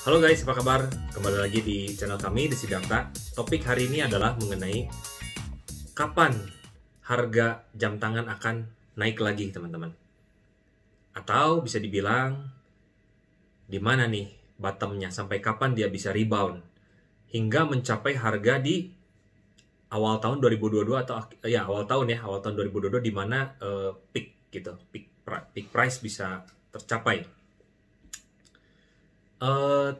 Halo guys, apa kabar? Kembali lagi di channel kami di Sidakta. Topik hari ini adalah mengenai kapan harga jam tangan akan naik lagi, teman-teman. Atau bisa dibilang di mana nih bottomnya, sampai kapan dia bisa rebound hingga mencapai harga di awal tahun 2022 atau ya awal tahun ya, awal tahun 2022 di mana uh, peak gitu, peak peak price bisa tercapai Uh,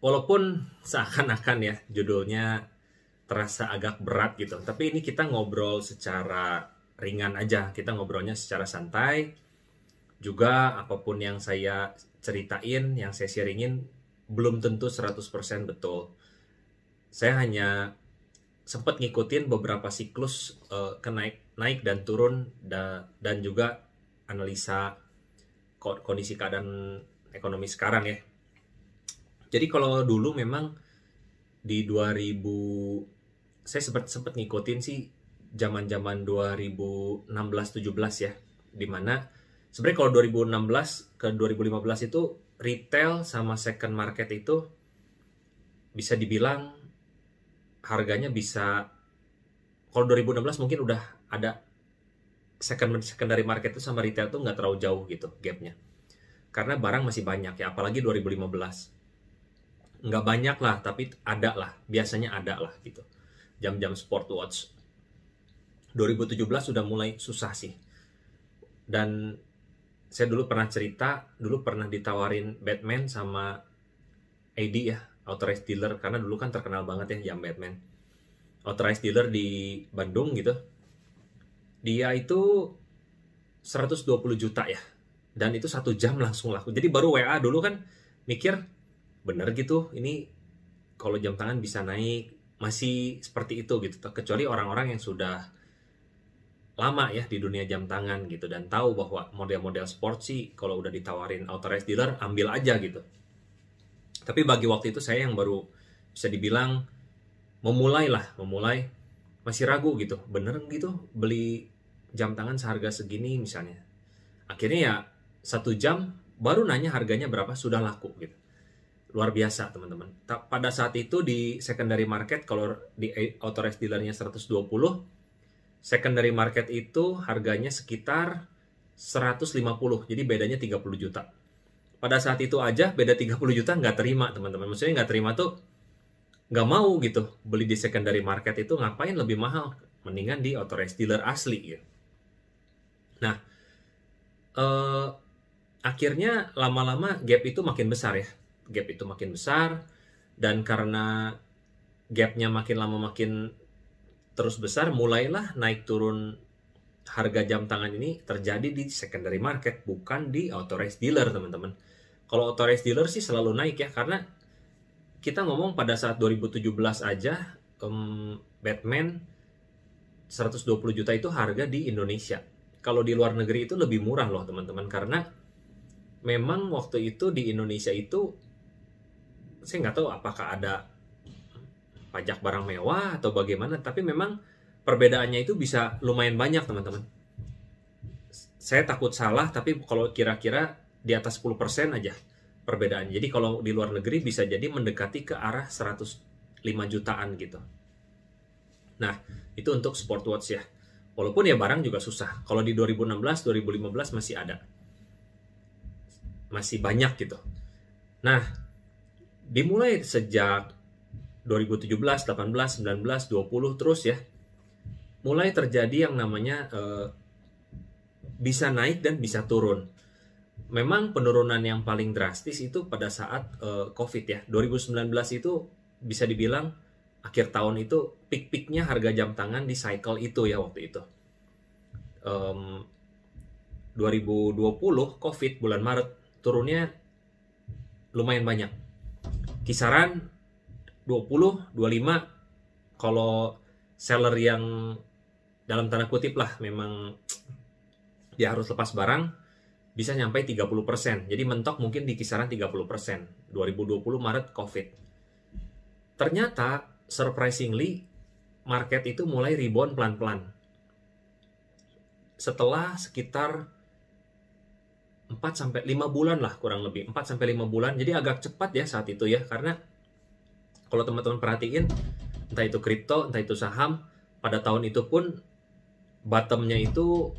walaupun seakan-akan ya judulnya terasa agak berat gitu, tapi ini kita ngobrol secara ringan aja, kita ngobrolnya secara santai. Juga apa pun yang saya ceritain, yang saya sharingin belum tentu 100% betul. Saya hanya sempat ngikutin beberapa siklus uh, kenaik naik dan turun da, dan juga analisa kondisi keadaan ekonomi sekarang ya jadi kalau dulu memang di 2000 saya sempat sempat ngikutin sih zaman-zaman 2016 17 ya. Di mana sebenarnya kalau 2016 ke 2015 itu retail sama second market itu bisa dibilang harganya bisa kalau 2016 mungkin udah ada second secondary market itu sama retail tuh nggak terlalu jauh gitu gapnya karena barang masih banyak ya apalagi 2015 nggak banyak lah tapi ada lah. Biasanya ada lah gitu. Jam-jam sport watch. 2017 sudah mulai susah sih. Dan saya dulu pernah cerita dulu pernah ditawarin Batman sama AD ya authorized dealer. Karena dulu kan terkenal banget ya jam Batman. Authorized dealer di Bandung gitu. Dia itu 120 juta ya. Dan itu satu jam langsung laku. Jadi baru WA dulu kan mikir bener gitu ini kalau jam tangan bisa naik masih seperti itu gitu. Kecuali orang-orang yang sudah lama ya di dunia jam tangan gitu dan tahu bahwa model-model sport sih kalau udah ditawarin authorized dealer ambil aja gitu. Tapi bagi waktu itu saya yang baru bisa dibilang memulai lah memulai masih ragu gitu. Bener gitu beli jam tangan seharga segini misalnya. Akhirnya ya satu jam baru nanya harganya berapa sudah laku gitu luar biasa teman-teman. Pada saat itu di secondary market kalau di authorized dealernya 120, secondary market itu harganya sekitar 150. Jadi bedanya 30 juta. Pada saat itu aja beda 30 juta nggak terima teman-teman. Maksudnya nggak terima tuh nggak mau gitu beli di secondary market itu ngapain lebih mahal mendingan di authorized dealer asli ya. Nah, eh, akhirnya lama-lama gap itu makin besar ya gap itu makin besar dan karena gapnya makin lama makin terus besar mulailah naik turun harga jam tangan ini terjadi di secondary market bukan di authorized dealer teman-teman. Kalau authorized dealer sih selalu naik ya karena kita ngomong pada saat 2017 aja um, Batman 120 juta itu harga di Indonesia. Kalau di luar negeri itu lebih murah loh teman-teman karena memang waktu itu di Indonesia itu saya nggak tahu apakah ada pajak barang mewah atau bagaimana tapi memang perbedaannya itu bisa lumayan banyak teman-teman. Saya takut salah tapi kalau kira-kira di atas 10% aja perbedaan jadi kalau di luar negeri bisa jadi mendekati ke arah 105 jutaan gitu. Nah itu untuk sport watch ya. Walaupun ya barang juga susah. Kalau di 2016 2015 masih ada. Masih banyak gitu. Nah dimulai sejak 2017, 18, 19, 20 terus ya. Mulai terjadi yang namanya uh, bisa naik dan bisa turun. Memang penurunan yang paling drastis itu pada saat uh, Covid ya. 2019 itu bisa dibilang akhir tahun itu peak-peaknya harga jam tangan di cycle itu ya waktu itu. Um, 2020 Covid bulan Maret turunnya lumayan banyak kisaran 20 25 kalau seller yang dalam tanda kutip lah memang dia harus lepas barang bisa nyampe 30%. Jadi mentok mungkin di kisaran 30%. 2020 Maret Covid. Ternyata surprisingly market itu mulai rebound pelan-pelan. Setelah sekitar 4 4 sampai 5 bulan lah kurang lebih 4 sampai 5 bulan jadi agak cepat ya saat itu ya karena kalau teman-teman perhatiin entah itu kripto entah itu saham pada tahun itu pun bottomnya itu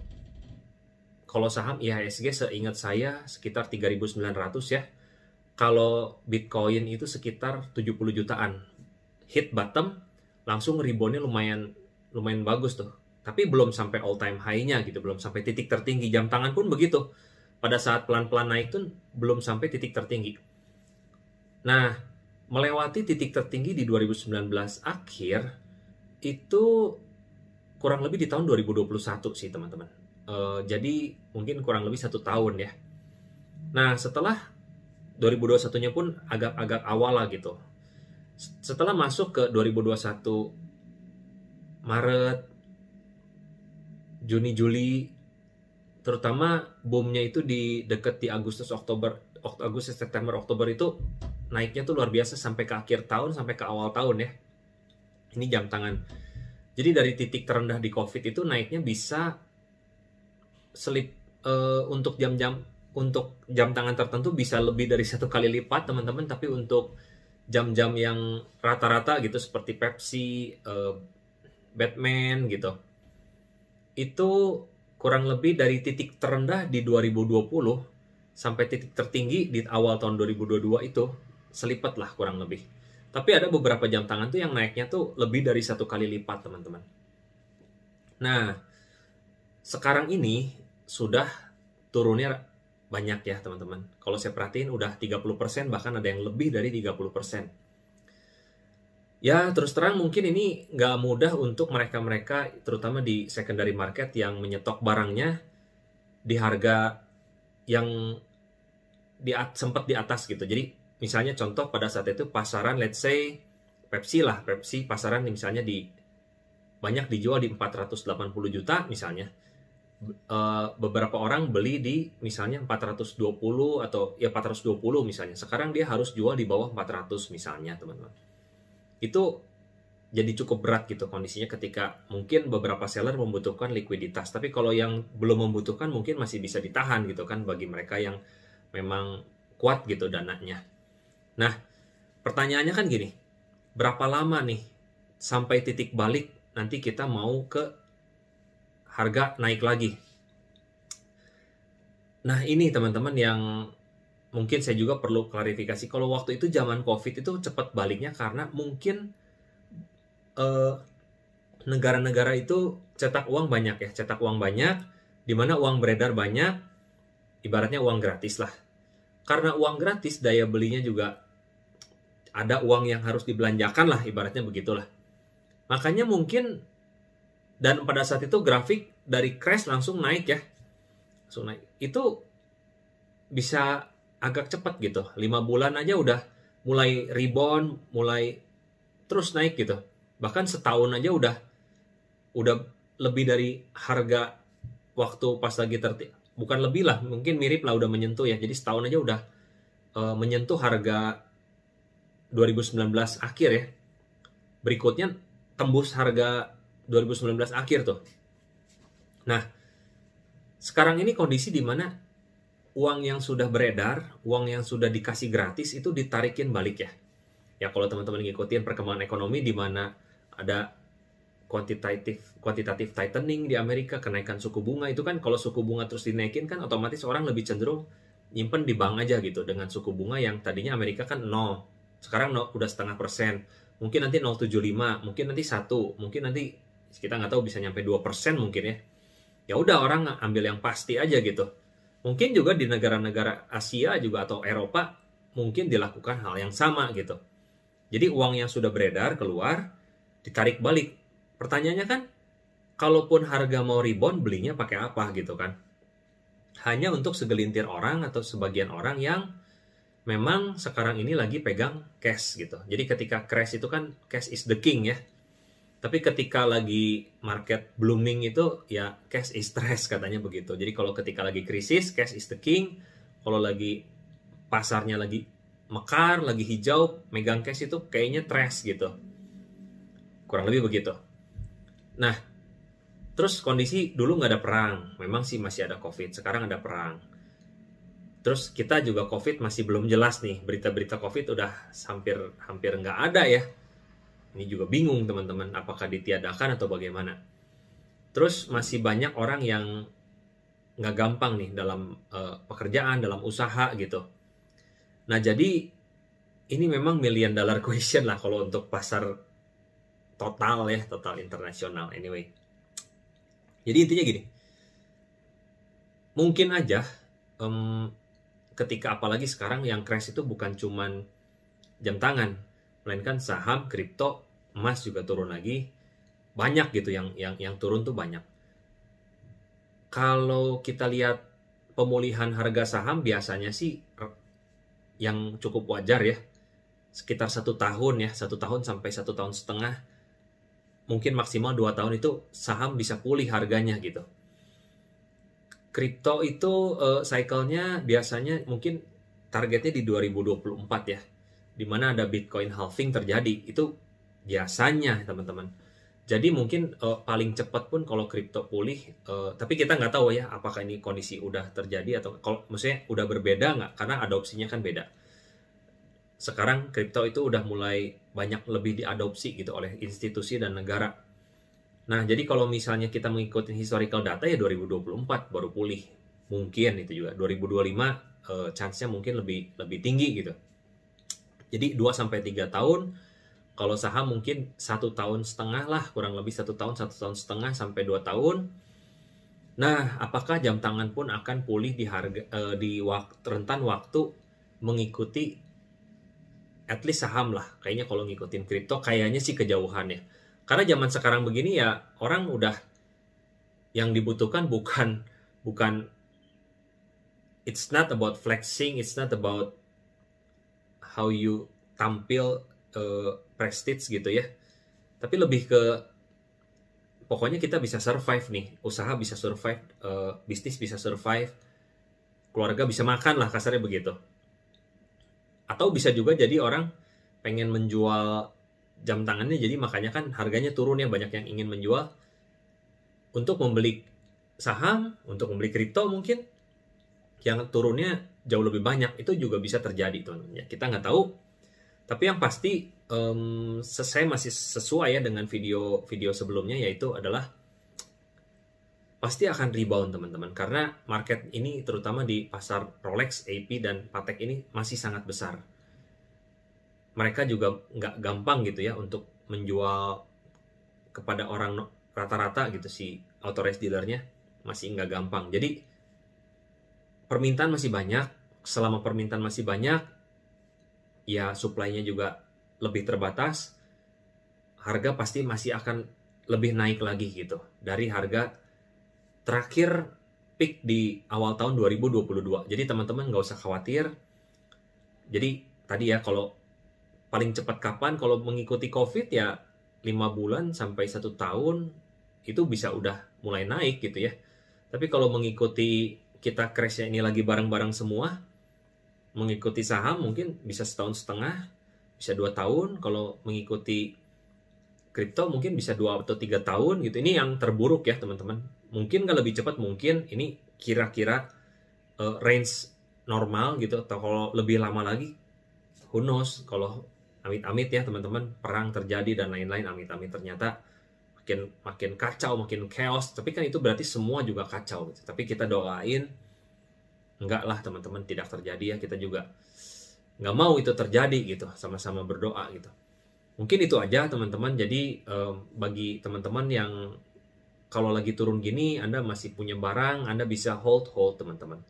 kalau saham IHSG seingat saya sekitar 3.900 ya. Kalau Bitcoin itu sekitar 70 jutaan. Hit bottom langsung reboundnya lumayan lumayan bagus tuh. Tapi belum sampai all time high-nya gitu, belum sampai titik tertinggi. Jam tangan pun begitu. Pada saat pelan-pelan naik tuh belum sampai titik tertinggi. Nah, melewati titik tertinggi di 2019 akhir itu kurang lebih di tahun 2021 sih teman-teman Uh, jadi mungkin kurang lebih satu tahun ya. Nah setelah 2021-nya pun agak-agak awal lah gitu. Setelah masuk ke 2021 Maret, Juni, Juli, terutama boomnya itu di deket di Agustus, Oktober, Agustus, September, Oktober itu naiknya tuh luar biasa sampai ke akhir tahun, sampai ke awal tahun ya. Ini jam tangan. Jadi dari titik terendah di COVID itu naiknya bisa selip uh, untuk jam-jam untuk jam tangan tertentu bisa lebih dari satu kali lipat teman-teman tapi untuk jam-jam yang rata-rata gitu seperti Pepsi, uh, Batman gitu itu kurang lebih dari titik terendah di 2020 sampai titik tertinggi di awal tahun 2022 itu selipat lah kurang lebih. Tapi ada beberapa jam tangan tuh yang naiknya tuh lebih dari satu kali lipat teman-teman. Nah, sekarang ini sudah turunnya banyak ya teman-teman. Kalau saya perhatiin udah 30% bahkan ada yang lebih dari 30%. Ya terus terang mungkin ini nggak mudah untuk mereka-mereka terutama di secondary market yang menyetok barangnya di harga yang di sempat di atas gitu. Jadi misalnya contoh pada saat itu pasaran let's say Pepsi lah, Pepsi pasaran misalnya di banyak dijual di 480 juta misalnya uh, beberapa orang beli di misalnya 420 atau ya 420 misalnya. Sekarang dia harus jual di bawah 400 misalnya, teman-teman. Itu jadi cukup berat gitu kondisinya ketika mungkin beberapa seller membutuhkan likuiditas. Tapi kalau yang belum membutuhkan mungkin masih bisa ditahan gitu kan bagi mereka yang memang kuat gitu dananya. Nah, pertanyaannya kan gini. Berapa lama nih sampai titik balik nanti kita mau ke harga naik lagi. Nah ini teman-teman yang mungkin saya juga perlu klarifikasi. Kalau waktu itu zaman COVID itu cepat baliknya karena mungkin eh, negara-negara itu cetak uang banyak ya, cetak uang banyak, di mana uang beredar banyak, ibaratnya uang gratis lah. Karena uang gratis daya belinya juga ada uang yang harus dibelanjakan lah, ibaratnya begitulah. Makanya mungkin dan pada saat itu grafik dari crash langsung naik ya langsung naik itu bisa agak cepat gitu. Lima bulan aja udah mulai rebound mulai terus naik gitu. Bahkan setahun aja udah udah lebih dari harga waktu pas lagi tertib bukan lebih lah mungkin mirip lah udah menyentuh ya. Jadi setahun aja udah uh, menyentuh harga 2019 akhir ya. Berikutnya tembus harga 2019 akhir tuh. Nah, sekarang ini kondisi di mana uang yang sudah beredar, uang yang sudah dikasih gratis itu ditarikin balik ya. Ya kalau teman-teman ngikutin perkembangan ekonomi di mana ada kuantitatif kuantitatif tightening di Amerika, kenaikan suku bunga itu kan kalau suku bunga terus dinaikin kan otomatis orang lebih cenderung nyimpen di bank aja gitu dengan suku bunga yang tadinya Amerika kan 0, sekarang no, udah setengah persen, mungkin nanti 0,75, mungkin nanti satu, mungkin nanti kita nggak tahu bisa nyampe 2% mungkin ya. Ya udah orang ambil yang pasti aja gitu mungkin juga di negara-negara Asia juga atau Eropa mungkin dilakukan hal yang sama gitu jadi uang yang sudah beredar keluar ditarik balik pertanyaannya kan kalaupun harga mau rebound belinya pakai apa gitu kan hanya untuk segelintir orang atau sebagian orang yang memang sekarang ini lagi pegang cash gitu. Jadi ketika crash itu kan cash is the king ya. Tapi ketika lagi market blooming itu ya cash is stress katanya begitu. Jadi kalau ketika lagi krisis cash is the king. Kalau lagi pasarnya lagi mekar, lagi hijau, megang cash itu kayaknya trash gitu. Kurang lebih begitu. Nah, terus kondisi dulu nggak ada perang. Memang sih masih ada covid. Sekarang ada perang. Terus kita juga COVID masih belum jelas nih, berita-berita COVID udah hampir hampir nggak ada ya. Ini juga bingung teman-teman, apakah ditiadakan atau bagaimana. Terus masih banyak orang yang nggak gampang nih dalam uh, pekerjaan, dalam usaha gitu. Nah jadi ini memang million dollar question lah kalau untuk pasar total ya, total internasional anyway. Jadi intinya gini, mungkin aja um, ketika apalagi sekarang yang crash itu bukan cuman jam tangan, melainkan saham, kripto, emas juga turun lagi. Banyak gitu yang yang yang turun tuh banyak. Kalau kita lihat pemulihan harga saham biasanya sih yang cukup wajar ya, sekitar satu tahun ya, satu tahun sampai satu tahun setengah, mungkin maksimal dua tahun itu saham bisa pulih harganya gitu kripto itu uh, cycle-nya biasanya mungkin targetnya di 2024 ya. Di mana ada Bitcoin halving terjadi. Itu biasanya teman-teman. Jadi mungkin uh, paling cepat pun kalau kripto pulih, uh, tapi kita nggak tahu ya apakah ini kondisi udah terjadi atau kalau maksudnya udah berbeda nggak karena adopsinya kan beda. Sekarang kripto itu udah mulai banyak lebih diadopsi gitu oleh institusi dan negara Nah, jadi kalau misalnya kita mengikuti historical data ya 2024 baru pulih. Mungkin itu juga 2025 uh, chance-nya mungkin lebih lebih tinggi gitu. Jadi 2 sampai 3 tahun kalau saham mungkin satu tahun setengah lah kurang lebih satu tahun satu tahun setengah sampai dua tahun. Nah apakah jam tangan pun akan pulih di harga uh, di waktu, rentan waktu mengikuti at least saham lah. Kayaknya kalau ngikutin kripto kayaknya sih kejauhan ya. Karena zaman sekarang begini ya orang udah yang dibutuhkan bukan bukan it's not about flexing, it's not about how you tampil uh, prestige gitu ya. Tapi lebih ke pokoknya kita bisa survive nih, usaha bisa survive, uh, bisnis bisa survive, keluarga bisa makan lah kasarnya begitu. Atau bisa juga jadi orang pengen menjual jam tangannya jadi makanya kan harganya turun ya banyak yang ingin menjual untuk membeli saham untuk membeli kripto mungkin yang turunnya jauh lebih banyak itu juga bisa terjadi teman-teman. Ya kita nggak tahu. Tapi yang pasti um, saya masih sesuai ya dengan video video sebelumnya yaitu adalah pasti akan rebound teman-teman. Karena market ini terutama di pasar Rolex, AP dan Patek ini masih sangat besar. Mereka juga nggak gampang gitu ya untuk menjual kepada orang rata-rata gitu si authorized dealernya. Masih nggak gampang. Jadi permintaan masih banyak. Selama permintaan masih banyak ya supply-nya juga lebih terbatas. Harga pasti masih akan lebih naik lagi gitu. Dari harga terakhir peak di awal tahun 2022 jadi teman-teman nggak usah khawatir. Jadi tadi ya kalau paling cepat kapan kalau mengikuti COVID ya lima bulan sampai satu tahun itu bisa udah mulai naik gitu ya. Tapi kalau mengikuti kita crashnya ini lagi bareng-bareng semua, mengikuti saham mungkin bisa setahun setengah, bisa dua tahun. Kalau mengikuti kripto mungkin bisa dua atau tiga tahun gitu. Ini yang terburuk ya teman-teman. Mungkin nggak lebih cepat mungkin ini kira-kira uh, range normal gitu. Atau kalau lebih lama lagi, who knows kalau amit-amit ya teman-teman perang terjadi dan lain-lain amit-amit ternyata makin makin kacau makin chaos. Tapi kan itu berarti semua juga kacau gitu. tapi kita doain enggak lah teman-teman tidak terjadi ya. Kita juga nggak mau itu terjadi gitu. Sama-sama berdoa gitu. Mungkin itu aja teman-teman. Jadi eh, bagi teman-teman yang kalau lagi turun gini anda masih punya barang anda bisa hold hold teman-teman.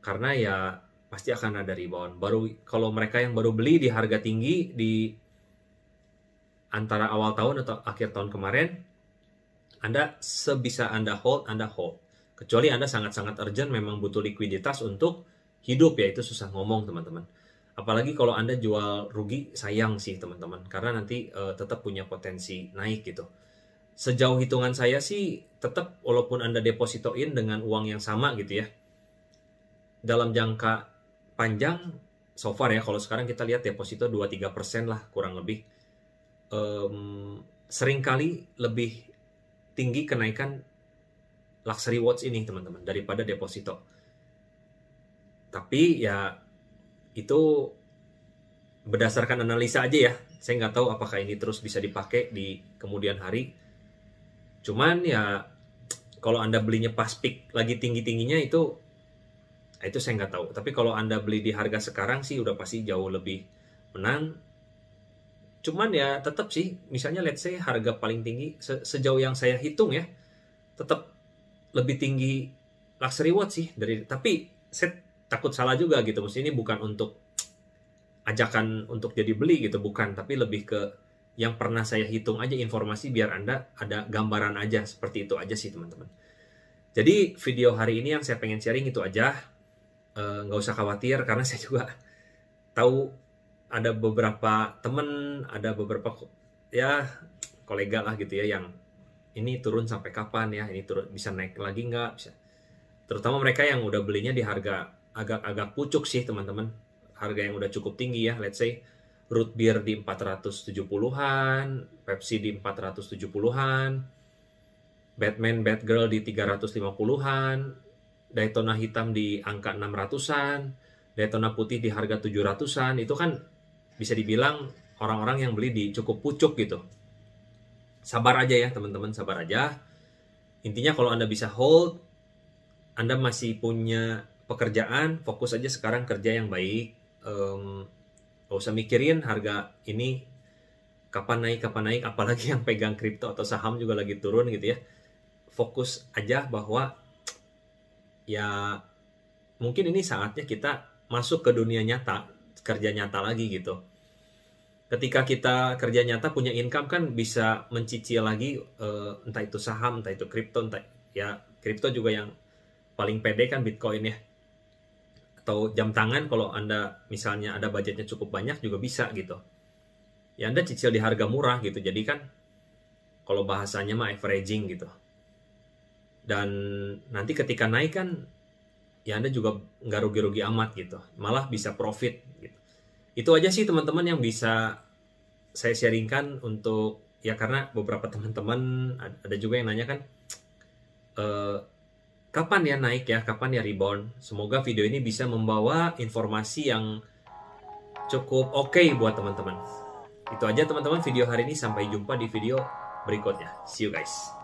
Karena ya pasti akan ada rebound. Baru kalau mereka yang baru beli di harga tinggi di antara awal tahun atau akhir tahun kemarin, Anda sebisa Anda hold, Anda hold. Kecuali Anda sangat-sangat urgent memang butuh likuiditas untuk hidup ya itu susah ngomong teman-teman. Apalagi kalau Anda jual rugi sayang sih teman-teman karena nanti uh, tetap punya potensi naik gitu. Sejauh hitungan saya sih tetap walaupun Anda depositoin dengan uang yang sama gitu ya. Dalam jangka panjang so far ya kalau sekarang kita lihat deposito 2-3 persen lah kurang lebih um, sering kali lebih tinggi kenaikan luxury watch ini teman-teman daripada deposito. Tapi ya itu berdasarkan analisa aja ya. Saya nggak tahu apakah ini terus bisa dipakai di kemudian hari. Cuman ya kalau anda belinya pas peak lagi tinggi tingginya itu itu saya nggak tahu. Tapi kalau anda beli di harga sekarang sih udah pasti jauh lebih menang cuman ya tetap sih misalnya let's say harga paling tinggi se sejauh yang saya hitung ya tetap lebih tinggi luxury watch sih dari tapi saya takut salah juga gitu. Maksudnya ini bukan untuk ajakan untuk jadi beli gitu bukan. Tapi lebih ke yang pernah saya hitung aja informasi biar anda ada gambaran aja seperti itu aja sih teman-teman. Jadi video hari ini yang saya pengen sharing itu aja. Eh, nggak usah khawatir karena saya juga tahu ada beberapa temen ada beberapa ya kolega lah gitu ya yang ini turun sampai kapan ya ini turun bisa naik lagi nggak bisa. Terutama mereka yang udah belinya di harga agak-agak pucuk sih teman-teman. Harga yang udah cukup tinggi ya let's say. Root beer di 470-an Pepsi di 470-an Batman Batgirl di 350-an Daytona hitam di angka 600-an Daytona putih di harga 700-an itu kan bisa dibilang orang-orang yang beli di cukup pucuk gitu. Sabar aja ya teman-teman, sabar aja. Intinya kalau Anda bisa hold, Anda masih punya pekerjaan, fokus aja sekarang kerja yang baik. Um, gak usah mikirin harga ini kapan naik, kapan naik, apalagi yang pegang kripto atau saham juga lagi turun gitu ya. Fokus aja bahwa ya mungkin ini saatnya kita masuk ke dunia nyata kerja nyata lagi gitu. Ketika kita kerja nyata punya income kan bisa mencicil lagi uh, entah itu saham, entah itu kripto, entah ya kripto juga yang paling pede kan Bitcoin ya. Atau jam tangan kalau Anda misalnya ada budgetnya cukup banyak juga bisa gitu. Ya Anda cicil di harga murah gitu. Jadi kan kalau bahasanya mah averaging gitu. Dan nanti ketika naik kan ya Anda juga nggak rugi-rugi amat gitu. Malah bisa profit gitu. Itu aja sih teman-teman yang bisa saya sharingkan untuk ya karena beberapa teman-teman ada juga yang nanya kan e, kapan ya naik ya, kapan ya rebound. Semoga video ini bisa membawa informasi yang cukup oke okay buat teman-teman. Itu aja teman-teman video hari ini sampai jumpa di video berikutnya. See you guys.